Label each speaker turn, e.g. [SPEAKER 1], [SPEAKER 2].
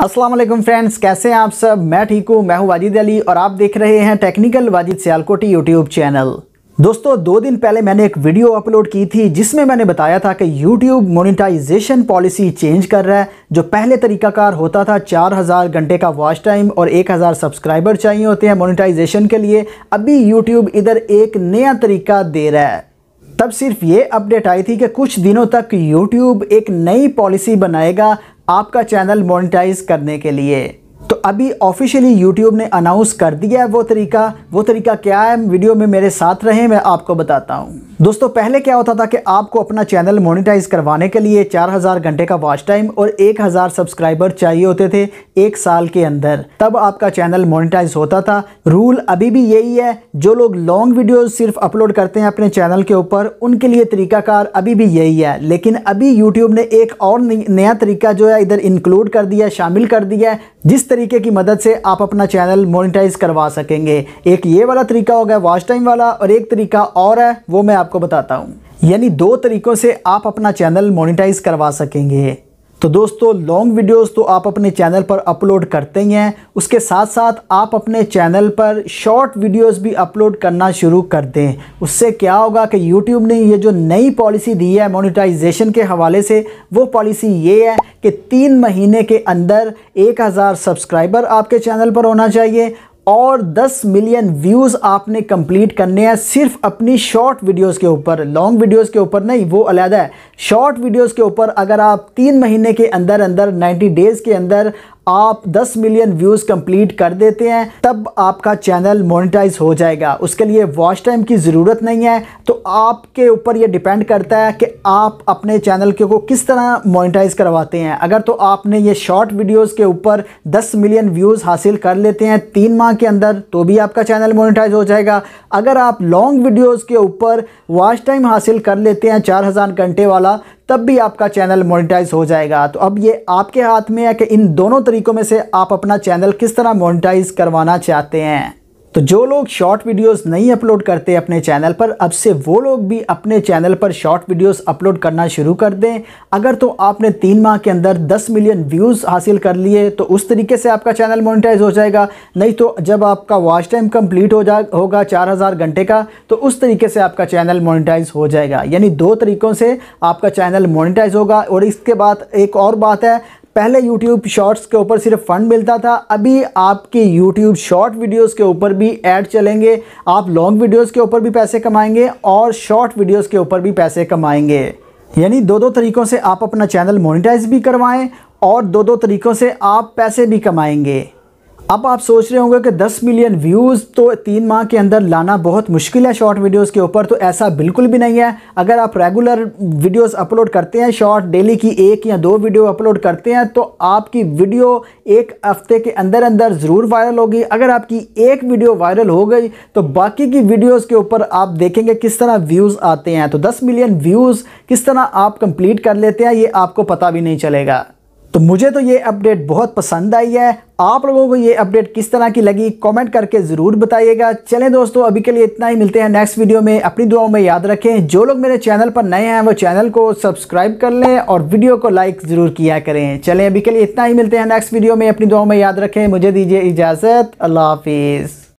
[SPEAKER 1] अस्सलाम वालेकुम फ्रेंड्स, कैसे हैं आप सब? मैं ठीक हूँ, मैं हूँ वाजिद अली और आप देख रहे हैं technical Wajid Sialkoti YouTube channel. दोस्तों, दो दिन पहले मैंने एक वीडियो अपलोड की थी जिसमें मैंने बताया था कि YouTube मोनेटाइजेशन पॉलिसी चेंज कर रहा है, जो पहले तरीकाकार होता था 4000 घंटे का वॉच टाइम और 1000 सब्सक्राइबर चाहिए होते हैं मोनेटाइजेशन के लिए। अभी YouTube इधर एक नया तरीका दे रहा है। तब सिर्फ़ ये अपडेट आई थी कि कुछ दिनों तक YouTube एक नई पॉलिसी बनाएगा आपका चैनल मोनिटाइज करने के लिए। तो अभी ऑफिशियली यूट्यूब ने अनाउंस कर दिया है वो तरीका। वो तरीका क्या है? वीडियो में मेरे साथ रहें, मैं आपको बताता हूँ। दोस्तों, पहले क्या होता था कि आपको अपना चैनल मोनेटाइज करवाने के लिए 4000 घंटे का वॉच टाइम और 1000 सब्सक्राइबर चाहिए होते थे एक साल के अंदर। तब आपका चैनल मोनेटाइज होता था। रूल अभी भी यही है, जो लोग लॉन्ग वीडियोस सिर्फ़ अपलोड करते हैं अपने चैनल के ऊपर, उनके लिए तरीकाकार अभी भी यही है। लेकिन अभी यूट्यूब ने एक और नया तरीका जो है, इधर इंक्लूड कर दिया, शामिल कर दिया है, जिस तरीके की मदद से आप अपना चैनल मोनिटाइज करवा सकेंगे। एक ये वाला तरीका हो गया वॉच टाइम वाला, और एक तरीका और है, वो मैं आपको बताता हूँ। यानी दो तरीकों से आप अपना चैनल मोनिटाइज करवा सकेंगे। तो दोस्तों, लॉन्ग वीडियोस तो आप अपने चैनल पर अपलोड करते ही हैं। उसके साथ साथ आप अपने चैनल पर शॉर्ट वीडियोस भी अपलोड करना शुरू कर दें। उससे क्या होगा कि यूट्यूब ने ये जो नई पॉलिसी दी है मोनेटाइजेशन के हवाले से, वो पॉलिसी ये है कि तीन महीने के अंदर एक हज़ार सब्सक्राइबर आपके चैनल पर होना चाहिए और 10 मिलियन व्यूज़ आपने कंप्लीट करने हैं सिर्फ़ अपनी शॉर्ट वीडियोस के ऊपर, लॉन्ग वीडियोस के ऊपर नहीं, वो अलहदा है। शॉर्ट वीडियोस के ऊपर अगर आप तीन महीने के अंदर अंदर 90 डेज़ के अंदर आप 10 मिलियन व्यूज़ कंप्लीट कर देते हैं, तब आपका चैनल मोनेटाइज हो जाएगा। उसके लिए वॉच टाइम की ज़रूरत नहीं है। तो आपके ऊपर ये डिपेंड करता है कि आप अपने चैनल के को किस तरह मोनेटाइज करवाते हैं। अगर तो आपने ये शॉर्ट वीडियोज़ के ऊपर 10 मिलियन व्यूज़ हासिल कर लेते हैं तीन माह के अंदर तो भी आपका चैनल मोनेटाइज हो जाएगा। अगर आप लॉन्ग वीडियोज़ के ऊपर वॉच टाइम हासिल कर लेते हैं चार हज़ार घंटे वाला तब भी आपका चैनल मोनेटाइज हो जाएगा। तो अब ये आपके हाथ में है कि इन दोनों तरीकों में से आप अपना चैनल किस तरह मोनेटाइज करवाना चाहते हैं? तो जो लोग शॉर्ट वीडियोस नहीं अपलोड करते अपने चैनल पर, अब से वो लोग भी अपने चैनल पर शॉर्ट वीडियोस अपलोड करना शुरू कर दें। अगर तो आपने तीन माह के अंदर 10 मिलियन व्यूज़ हासिल कर लिए तो उस तरीके से आपका चैनल मोनेटाइज हो जाएगा। नहीं तो जब आपका वॉच टाइम कंप्लीट हो जा, होगा चार हज़ार घंटे का तो उस तरीके से आपका चैनल मोनिटाइज हो जाएगा। यानी दो तरीक़ों से आपका चैनल मोनिटाइज होगा, और इसके बाद एक और बात है पहले YouTube शॉर्ट्स के ऊपर सिर्फ़ फंड मिलता था, अभी आपके YouTube शॉर्ट वीडियोस के ऊपर भी ऐड चलेंगे, आप लॉन्ग वीडियोस के ऊपर भी पैसे कमाएँगे और शॉर्ट वीडियोस के ऊपर भी पैसे कमाएँगे। यानी दो दो तरीक़ों से आप अपना चैनल मोनिटाइज भी करवाएँ और दो दो तरीक़ों से आप पैसे भी कमाएँगे। अब आप सोच रहे होंगे कि 10 मिलियन व्यूज़ तो तीन माह के अंदर लाना बहुत मुश्किल है शॉर्ट वीडियोस के ऊपर तो ऐसा बिल्कुल भी नहीं है। अगर आप रेगुलर वीडियोस अपलोड करते हैं शॉर्ट डेली की एक या दो वीडियो अपलोड करते हैं तो आपकी वीडियो एक हफ़्ते के अंदर अंदर ज़रूर वायरल होगी। अगर आपकी एक वीडियो वायरल हो गई तो बाकी की वीडियोज़ के ऊपर आप देखेंगे किस तरह व्यूज़ आते हैं। तो दस मिलियन व्यूज़ किस तरह आप कंप्लीट कर लेते हैं, ये आपको पता भी नहीं चलेगा। तो मुझे तो ये अपडेट बहुत पसंद आई है। आप लोगों को ये अपडेट किस तरह की लगी कमेंट करके ज़रूर बताइएगा। चलें दोस्तों, अभी के लिए इतना ही। मिलते हैं नेक्स्ट वीडियो में। अपनी दुआओं में याद रखें। जो लोग मेरे चैनल पर नए हैं, वो चैनल को सब्सक्राइब कर लें और वीडियो को लाइक ज़रूर किया करें। चलें, अभी के लिए इतना ही। मिलते हैं नेक्स्ट वीडियो में। अपनी दुआओं में याद रखें। मुझे दीजिए इजाज़त। अल्लाह हाफिज़।